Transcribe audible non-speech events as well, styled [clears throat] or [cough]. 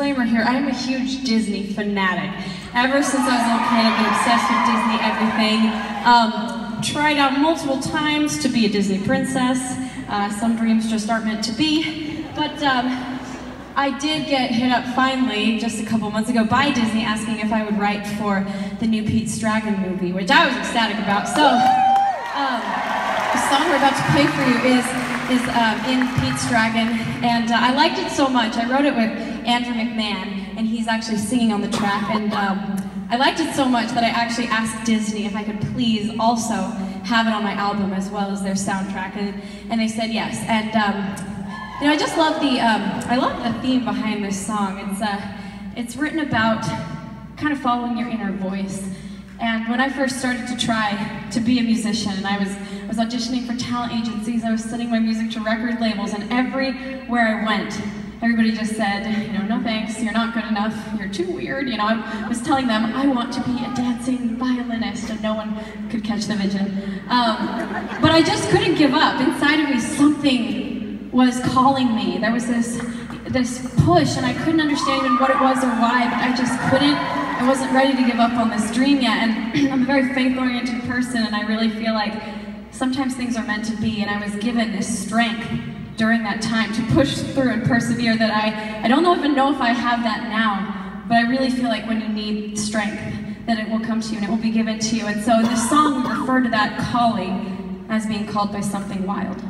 disclaimer here, I'm a huge Disney fanatic. Ever since I was a little kid, I've been obsessed with Disney everything. Um, tried out multiple times to be a Disney princess. Uh, some dreams just aren't meant to be. But um, I did get hit up finally just a couple months ago by Disney asking if I would write for the new Pete's Dragon movie, which I was ecstatic about. So, um, the song we're about to play for you is is um, in Pete's Dragon, and uh, I liked it so much. I wrote it with Andrew McMahon, and he's actually singing on the track, and um, I liked it so much that I actually asked Disney if I could please also have it on my album as well as their soundtrack, and, and they said yes. And um, you know, I just love the um, I love the theme behind this song. It's uh, it's written about kind of following your inner voice. When I first started to try to be a musician, and I was, I was auditioning for talent agencies, I was sending my music to record labels, and everywhere I went, everybody just said, you know, no thanks, you're not good enough, you're too weird. You know, I was telling them I want to be a dancing violinist, and no one could catch the vision. Um, but I just couldn't give up. Inside of me, something was calling me. There was this this push, and I couldn't understand even what it was or why, but I just couldn't I wasn't ready to give up on this dream yet, and [clears throat] I'm a very faith-oriented person, and I really feel like sometimes things are meant to be, and I was given this strength during that time to push through and persevere that I, I don't know even know if I have that now, but I really feel like when you need strength, that it will come to you and it will be given to you. And so this song, we refer to that calling as being called by something wild.